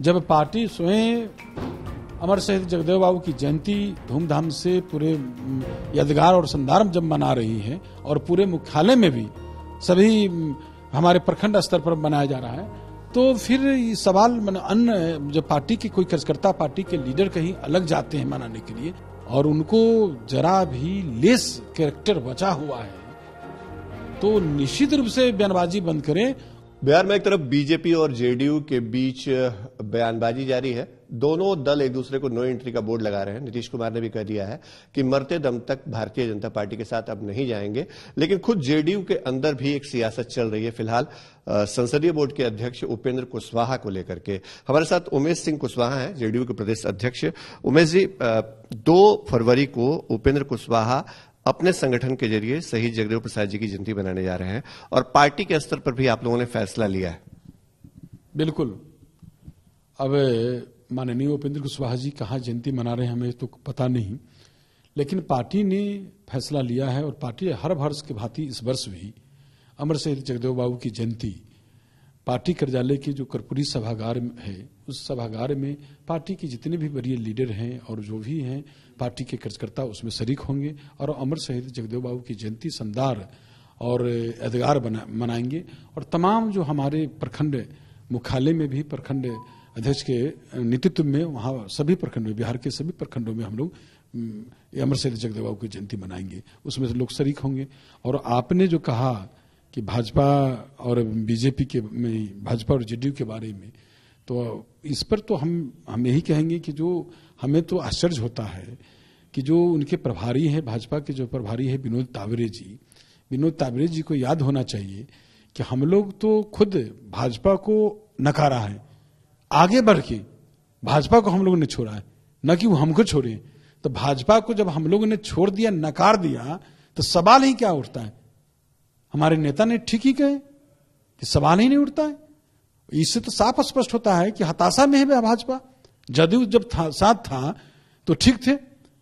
जब पार्टी स्वयं अमर शहीद जगदेव बाबू की जयंती धूमधाम से पूरे यादगार और संदर्भ जब मना रही है और पूरे मुख्यालय में भी सभी हमारे प्रखंड स्तर पर मनाया जा रहा है तो फिर ये सवाल मन अन्य जब पार्टी के कोई कार्यकर्ता पार्टी के लीडर कहीं अलग जाते हैं मनाने के लिए और उनको जरा भी लेस कैरेक्टर बचा हुआ है तो निश्चित रूप से बयानबाजी बंद करें बिहार में एक तरफ़ बीजेपी और जेडीयू के बीच बयानबाजी जारी है। दोनों दल एक दूसरे को नो एंट्री का बोर्ड लगा रहे हैं। नीतीश कुमार ने भी कह दिया है कि मरते दम तक भारतीय जनता पार्टी के साथ अब नहीं जाएँगे। लेकिन खुद जेडीयू के अंदर भी एक सियासत चल रही है फ़िलहाल। संसदीय बोर्ड के अध्यक्ष उपेंद्र कुशवाहा को लेकर के। हमारे साथ उमेश सिंह कुशवाहा हैं, जेडीयू के प्रदेश अध्यक्ष। उमेश जी दो फरवरी को उपेंद्र कुशवाहा अपने संगठन के ज़रिए शहीद जगदेव प्रसाद जी की जयंती बनाने जा रहे हैं और पार्टी के स्तर पर भी आप लोगों ने फैसला लिया है। बिल्कुल। अब माननीय उपेंद्र कुशवाहा जी कहाँ जयंती मना रहे हैं हमें तो पता नहीं, लेकिन पार्टी ने फैसला लिया है और पार्टी हर वर्ष के भांति इस वर्ष भी अमर शहीद जगदेव बाबू की जयंती पार्टी कार्यालय के जो कर्पूरी सभागार है, उस सभागार में पार्टी के जितने भी वरीय लीडर हैं और जो भी हैं, पार्टी के कार्यकर्ता उसमें शरीक होंगे और अमर शहीद जगदेव बाबू की जयंती संदार और यादगार मनाएँगे। और तमाम जो हमारे प्रखंड मुख्यालय में भी प्रखंड अध्यक्ष के नेतृत्व में वहाँ सभी प्रखंड में बिहार के सभी प्रखंडों में हम लोग अमर शहीद जगदेव बाबू की जयंती मनाएँगे। उसमें से लोग शरीक होंगे। और आपने जो कहा कि भाजपा और बीजेपी के में, भाजपा और जेडीयू के बारे में तो इस पर तो हम हम यही कहेंगे कि जो हमें तो आश्चर्य होता है कि जो उनके प्रभारी हैं, भाजपा के जो प्रभारी है, विनोद तावरे जी। विनोद तावरे जी को याद होना चाहिए कि हम लोग तो खुद भाजपा को नकारा है। आगे बढ़ के भाजपा को हम लोगों ने छोड़ा है। न कि वो हमको छोड़े। तो भाजपा को जब हम लोगों ने छोड़ दिया, नकार दिया तो सवाल ही क्या उठता है? हमारे नेता ने ठीक ही कहे कि सवाल ही नहीं उठता है। इससे तो साफ़ स्पष्ट होता है कि हताशा में है भाजपा। जदयू जब था, साथ था तो ठीक थे।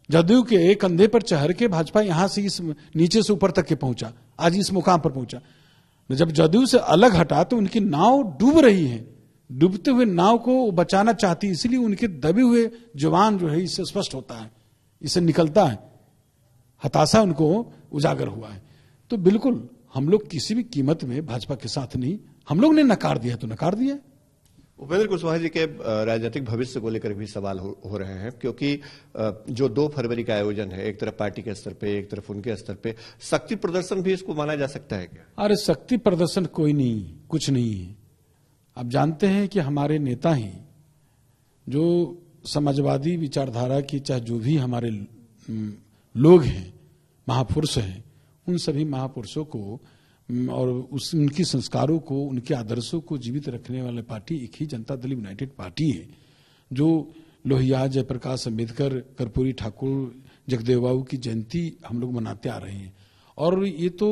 जदयू के एक कंधे पर चढ़ के भाजपा यहाँ से इस नीचे से ऊपर तक के पहुँचा। आज इस मुकाम पर पहुँचा। जब जदयू से अलग हटा तो उनकी नाव डूब रही है। डूबते हुए नाव को बचाना चाहती इसलिए उनके दबे हुए जवान जो है इससे स्पष्ट होता है। इससे निकलता है। हताशा उनको उजागर हुआ है। तो बिल्कुल हम लोग किसी भी कीमत में भाजपा के साथ नहीं हम लोग ने नकार दिया तो नकार दिया उपेंद्र कुशवाहा जी के राजनीतिक भविष्य को लेकर भी सवाल हो, हो रहे हैं क्योंकि जो दो फरवरी का आयोजन है एक तरफ़ पार्टी के स्तर पे एक तरफ़ उनके स्तर पे शक्ति प्रदर्शन भी इसको माना जा सकता है क्या? अरे शक्ति प्रदर्शन कोई नहीं कुछ नहीं है। आप जानते हैं कि हमारे नेता ही जो समाजवादी विचारधारा की चाहे जो भी हमारे लोग हैं महापुरुष हैं उन सभी महापुरुषों को और उस उनकी संस्कारों को उनके आदर्शों को जीवित रखने वाले पार्टी एक ही जनता दल यूनाइटेड पार्टी है जो लोहिया जयप्रकाश अंबेडकर कर्पूरी ठाकुर जगदेव बाबू की जयंती हम लोग मनाते आ रहे हैं। और ये तो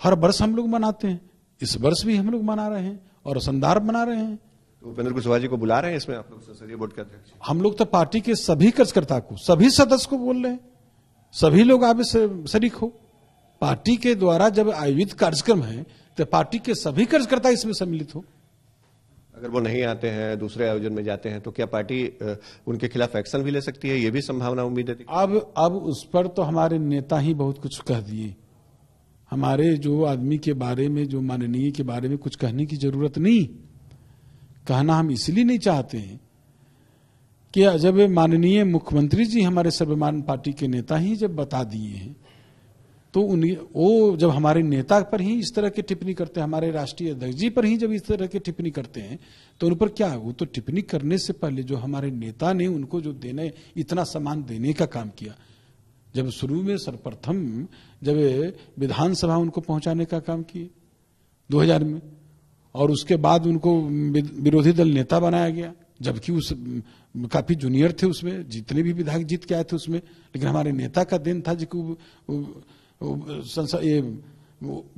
हर वर्ष हम लोग मनाते हैं इस वर्ष भी हम लोग मना रहे हैं और संदर्भ मना रहे हैं। तो उपेंद्र कुशवाहा जी को बुला रहे हैं इसमें आप लोग संसदीय बोर्ड के अध्यक्ष? हम लोग तो पार्टी के सभी कार्यकर्ता को सभी सदस्य को बोल रहे हैं सभी लोग आप शरीक हो। पार्टी के द्वारा जब आयोजित कार्यक्रम है तो पार्टी के सभी कार्यकर्ता इसमें सम्मिलित हो। अगर वो नहीं आते हैं दूसरे आयोजन में जाते हैं तो क्या पार्टी उनके खिलाफ एक्शन भी ले सकती है? ये भी संभावना उम्मीद है अब अब उस पर तो हमारे नेता ही बहुत कुछ कह दिए। हमारे जो आदमी के बारे में जो माननीय के बारे में कुछ कहने की ज़रूरत नहीं। कहना हम इसलिए नहीं चाहते हैं कि जब माननीय मुख्यमंत्री जी हमारे सर्वमान पार्टी के नेता ही जब बता दिए हैं तो उन वो जब हमारे नेता पर ही इस तरह की टिप्पणी करते हैं, हमारे राष्ट्रीय अध्यक्ष जी पर ही जब इस तरह की टिप्पणी करते हैं तो उन पर क्या है वो तो टिप्पणी करने से पहले जो हमारे नेता ने उनको जो देने, इतना सम्मान देने का काम किया। जब शुरू में सर्वप्रथम जब विधानसभा उनको पहुँचाने का काम किए 2000 में, और उसके बाद उनको विरोधी दल नेता बनाया गया, जबकि उस, काफ़ी जूनियर थे उसमें, जितने भी विधायक जीत के आए थे उसमें, लेकिन हमारे नेता का दिन था जो ये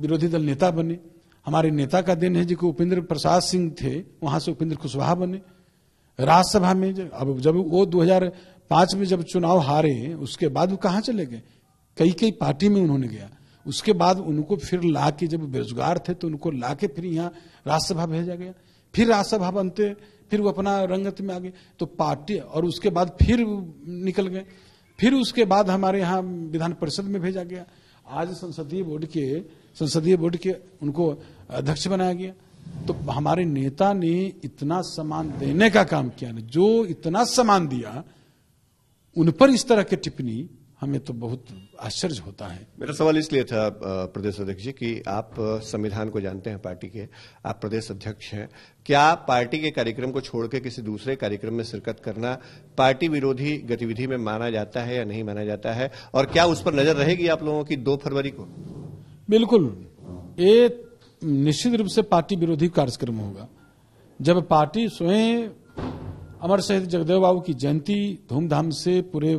विरोधी दल नेता बने। हमारे नेता का दिन है, जो उपेंद्र प्रसाद सिंह थे, वहाँ से उपेंद्र कुशवाहा बने। राज्यसभा में अब जब वो 2005 में जब चुनाव हारे, उसके बाद वो कहाँ चले गए? कई कई पार्टी में उन्होंने गया। उसके बाद उनको फिर ला के जब बेरोजगार थे तो उनको ला के फिर यहाँ राज्यसभा भेजा गया। फिर राज्यसभा बनते, फिर वो अपना रंगत में आ गए। तो पार्टी और उसके बाद फिर निकल गए। फिर उसके बाद हमारे यहाँ विधान परिषद में भेजा गया। आज संसदीय बोर्ड के, संसदीय बोर्ड के उनको अध्यक्ष बनाया गया। तो हमारे नेता ने इतना सम्मान देने का काम किया, जो इतना सम्मान दिया, उन पर इस तरह की टिप्पणी हमें तो बहुत आश्चर्य होता है। मेरा सवाल इसलिए था प्रदेश अध्यक्ष जी कि आप संविधान को जानते हैं पार्टी के आप प्रदेश अध्यक्ष हैं। क्या पार्टी के कार्यक्रम को छोड़ के किसी दूसरे कार्यक्रम में शिरकत करना पार्टी विरोधी गतिविधि में माना जाता है या नहीं माना जाता है? और क्या उस पर नज़र रहेगी आप लोगों की दो फरवरी को? बिल्कुल। ये निश्चित रूप से पार्टी विरोधी कार्यक्रम होगा। जब पार्टी स्वयं अमर शहीद जगदेव बाबू की जयंती धूमधाम से पूरे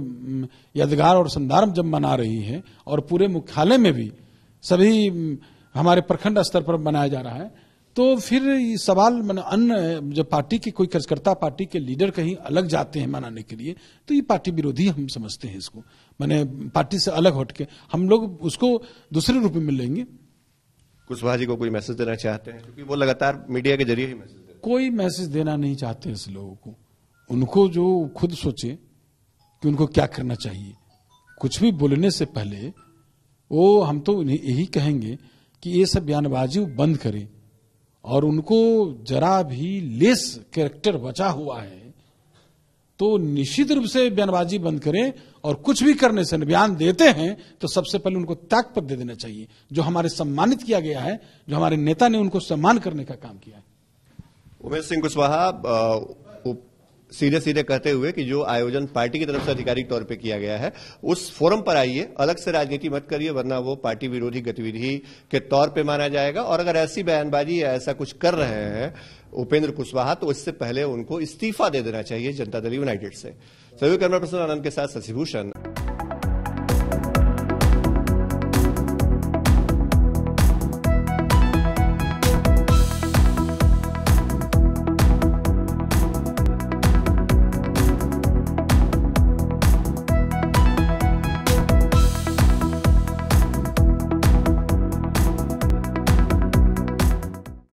यादगार और संदारम जब मना रही है और पूरे मुख्यालय में भी सभी हमारे प्रखंड स्तर पर मनाया जा रहा है तो फिर सवाल अन्य जब पार्टी के कोई कार्यकर्ता पार्टी के लीडर कहीं अलग जाते हैं मनाने के लिए तो ये पार्टी विरोधी हम समझते हैं इसको। मैंने पार्टी से अलग हट के हम लोग उसको दूसरे रूप में लेंगे कुशवाहा जी को कोई मैसेज देना चाहते हैं? क्योंकि वो लगातार मीडिया के ज़रिए ही मैसेज कोई मैसेज देना नहीं चाहते इस लोगों को। उनको जो खुद सोचे कि उनको क्या करना चाहिए। कुछ भी बोलने से पहले वो हम तो यही कहेंगे कि ये सब बयानबाजी बंद करें और उनको जरा भी लेस कैरेक्टर बचा हुआ है तो निश्चित रूप से बयानबाजी बंद करें और कुछ भी करने से बयान देते हैं तो सबसे पहले उनको त्याग पद दे देना चाहिए, जो हमारे सम्मानित किया गया है, जो हमारे नेता ने उनको सम्मान करने का काम किया है। उमेश सिंह कुशवाहा सीधे सीधे कहते हुए कि जो आयोजन पार्टी की तरफ़ से आधिकारिक तौर पे किया गया है, उस फोरम पर आइए, अलग से राजनीति मत करिए, वरना वो पार्टी विरोधी गतिविधि के तौर पे माना जाएगा। और अगर ऐसी बयानबाजी या ऐसा कुछ कर रहे हैं उपेंद्र कुशवाहा तो इससे पहले उनको इस्तीफा दे देना चाहिए जनता दल यूनाइटेड से। सभी कैमरा पर्सन आनंद के साथ शशिभूषण